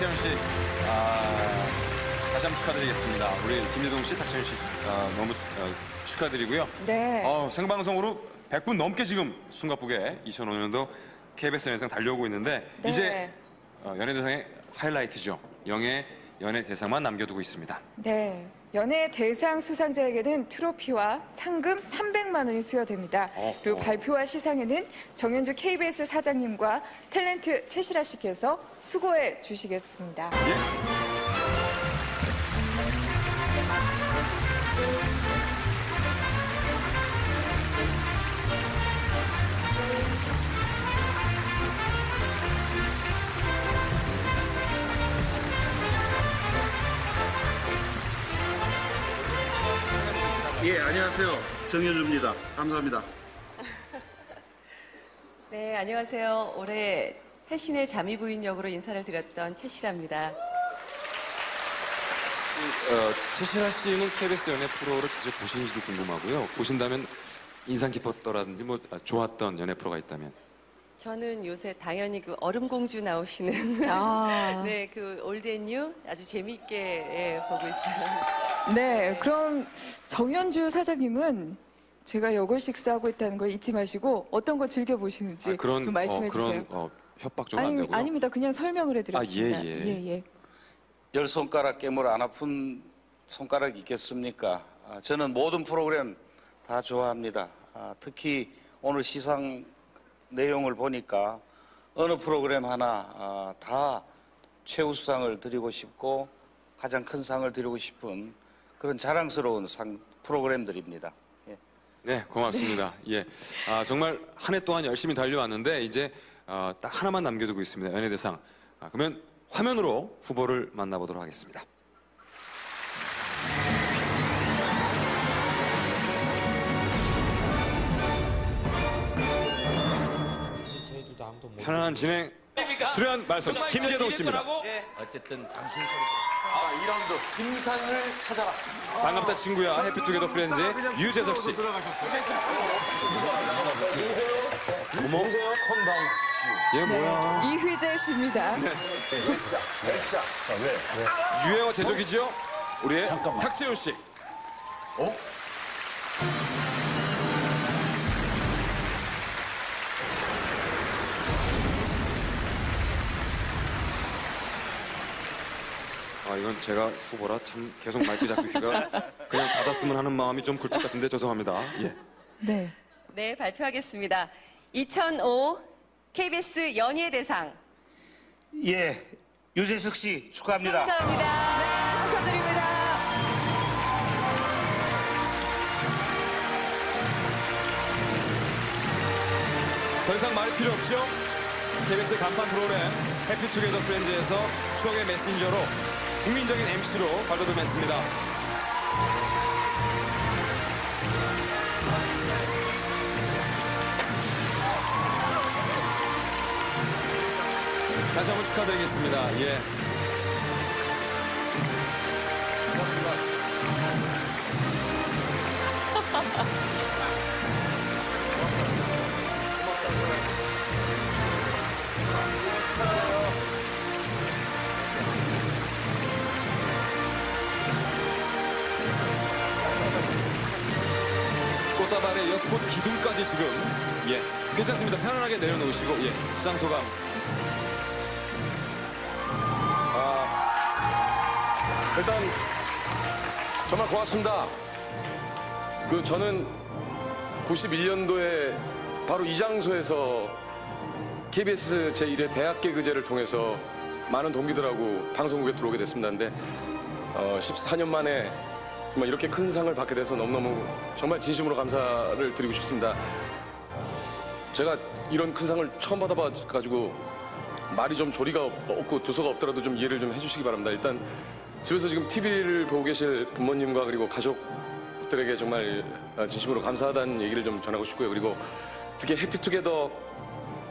탁재현 씨, 아, 다시 한번 축하드리겠습니다. 우리 김재동 씨, 탁재현 씨 아, 너무 축- 어, 축하드리고요. 네. 어, 생방송으로 100분 넘게 지금 숨가쁘게 2005년도 KBS 연예상 달려오고 있는데 네. 이제 어, 연예대상의 하이라이트죠. 영예 연예대상만 남겨두고 있습니다. 네. 연예 대상 수상자에게는 트로피와 상금 300만 원이 수여됩니다. 그리고 발표와 시상에는 정현주 KBS 사장님과 탤런트 최시라 씨께서 수고해 주시겠습니다. 예? 안녕하세요. 정현주입니다. 감사합니다. 네, 안녕하세요. 올해 해신의 자미 부인 역으로 인사를 드렸던 최시라입니다. 어, 최신아 씨는 KBS 연예 프로를 자주 보시는지도 궁금하고요. 보신다면 인상 깊었더라든지 뭐 아, 좋았던 연예 프로가 있다면. 저는 요새 당연히 그 얼음공주 나오시는 아. 네, 그 올드앤뉴 아주 재미있게 예, 보고 있어요. 네. 그럼 정현주 사장님은 제가 여걸 식사하고 있다는 걸 잊지 마시고 어떤 거 즐겨 보시는지 아, 그런 좀 말씀해 어, 주세요. 그런 어, 협박 좀 안 아니, 되고요. 아닙니다. 그냥 설명을 해드렸습니다. 아, 예, 예. 예, 예. 열 손가락 깨물 안 아픈 손가락 있겠습니까? 아, 저는 모든 프로그램 다 좋아합니다. 아, 특히 오늘 시상 내용을 보니까 어느 프로그램 하나 아, 다 최우수상을 드리고 싶고 가장 큰 상을 드리고 싶은 그런 자랑스러운 상 프로그램들입니다. 예. 네, 고맙습니다. 예, 아, 정말 한 해 동안 열심히 달려왔는데 이제 어, 딱 하나만 남겨두고 있습니다. 연예대상. 아, 그러면 화면으로 후보를 만나보도록 하겠습니다. 편안한 진행, 수려한 말씀, 김재동 씨입니다. 어쨌든 당신 소리 2라운드 김상을 찾아라 반갑다 친구야, 해피투게더 프렌즈 유재석 씨. 어머, calm down 하십시오 얘 뭐야? 네. 이휘재 씨입니다. 유행어 제조기죠? 우리의 탁재훈 씨. 아 이건 제가 후보라 참 계속 마이크 잡히기가 그냥 받았으면 하는 마음이 좀 굴뚝 같은데 죄송합니다. 예. 네. 네, 발표하겠습니다. 2005 KBS 연예대상 예, 유재석 씨 축하합니다. 축하합니다. 네, 축하드립니다. 더 이상 말이 필요 없죠? KBS 간판 프로그램 해피투게더 프렌즈에서 추억의 메신저로 국민적인 MC로 발돋움했습니다. 다시 한번 축하드리겠습니다. 예. 꽃다발의 연꽃 기둥까지 지금. 예. 괜찮습니다. 편안하게 내려놓으시고 예. 수상 소감. 일단 정말 고맙습니다. 그 저는 91년도에 바로 이 장소에서 KBS 제1회 대학 개그제를 통해서 많은 동기들하고 방송국에 들어오게 됐습니다. 근데 어, 14년 만에 정말 이렇게 큰 상을 받게 돼서 너무너무 정말 진심으로 감사를 드리고 싶습니다. 제가 이런 큰 상을 처음 받아봐가지고 말이 좀 조리가 없- 없고 두서가 없더라도 좀 이해를 좀 해주시기 바랍니다. 일단 집에서 지금 TV를 보고 계실 부모님과 그리고 가족들에게 정말 어, 진심으로 감사하다는 얘기를 좀 전하고 싶고요. 그리고 특히 해피투게더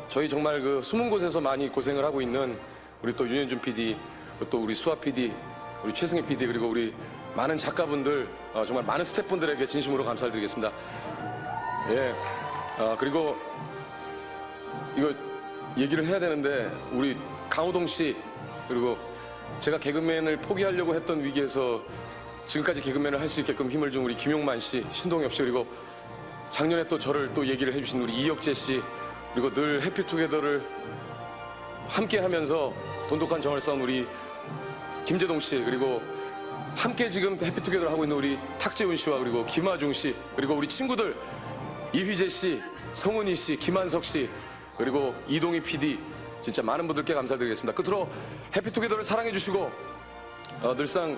저희 정말 그 숨은 곳에서 많이 고생을 하고 있는 우리 또 윤현준 PD, 또 우리 수아 PD, 우리 최승희 PD 그리고 우리 많은 작가분들 어, 정말 많은 스태프분들에게 진심으로 감사를 드리겠습니다. 예. 아, 그리고 이거 얘기를 해야 되는데 우리 강호동 씨 그리고 제가 개그맨을 포기하려고 했던 위기에서 지금까지 개그맨을 할 수 있게끔 힘을 준 우리 김용만 씨, 신동엽 씨 그리고 작년에 또 저를 또 얘기를 해주신 우리 이혁재 씨 그리고 늘 해피투게더를 함께 하면서 돈독한 정을 쌓은 우리 김재동 씨 그리고 함께 지금 해피투게더를 하고 있는 우리 탁재훈 씨와 그리고 김하중 씨 그리고 우리 친구들 이휘재 씨, 성은희 씨, 김한석 씨 그리고 이동희 PD 진짜 많은 분들께 감사드리겠습니다. 끝으로 해피투게더를 사랑해 주시고 어, 늘상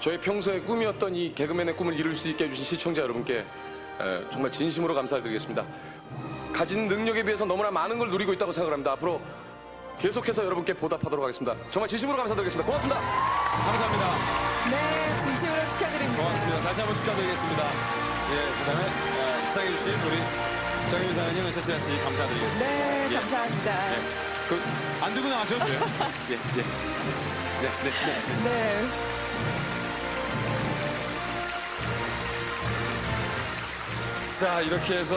저의 평소의 꿈이었던 이 개그맨의 꿈을 이룰 수 있게 해주신 시청자 여러분께 에, 정말 진심으로 감사드리겠습니다. 가진 능력에 비해서 너무나 많은 걸 누리고 있다고 생각합니다. 앞으로 계속해서 여러분께 보답하도록 하겠습니다. 정말 진심으로 감사드리겠습니다. 고맙습니다. 감사합니다. 네, 진심으로 축하드립니다. 고맙습니다. 다시 한번 축하드리겠습니다. 예, 그 다음에 시상해주신 우리 정혜민 사장님, 최시아 씨 감사드리겠습니다. 네, 예. 감사합니다. 예. 그, 안 들고 나가셔도 돼요. 예, 예. 네, 네, 네. 네. 자, 이렇게 해서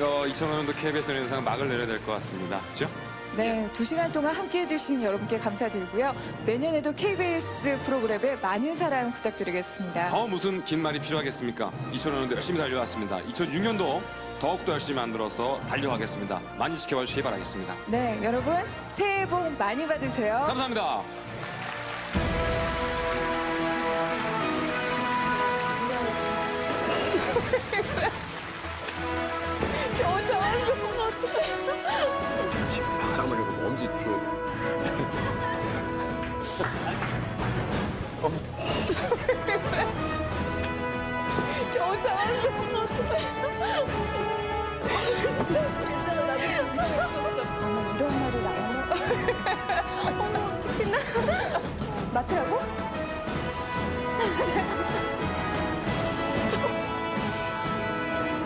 어, 2005년도 KBS 연예대상 막을 내려야 될 것 같습니다. 그렇죠? 네, 두 시간 동안 함께 해 주신 여러분께 감사드리고요. 내년에도 KBS 프로그램에 많은 사랑 부탁드리겠습니다. 더 무슨 긴 말이 필요하겠습니까? 2005년도 열심히 달려왔습니다. 2006년도 더욱더 열심히 만들어서 달려가겠습니다. 많이 지켜봐 주시기 바라겠습니다. 네, 여러분 새해 복 많이 받으세요. 감사합니다. 잠깐만요. 엄지 좀. 어머, 이런 말이 나오나? 어머, 어떡해. 맡으라고?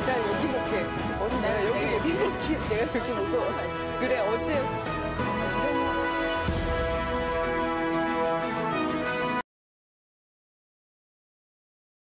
나 여기 볼게. 어디 내가 여기 여기 볼게. 내가 여기 보고. 그래, 어제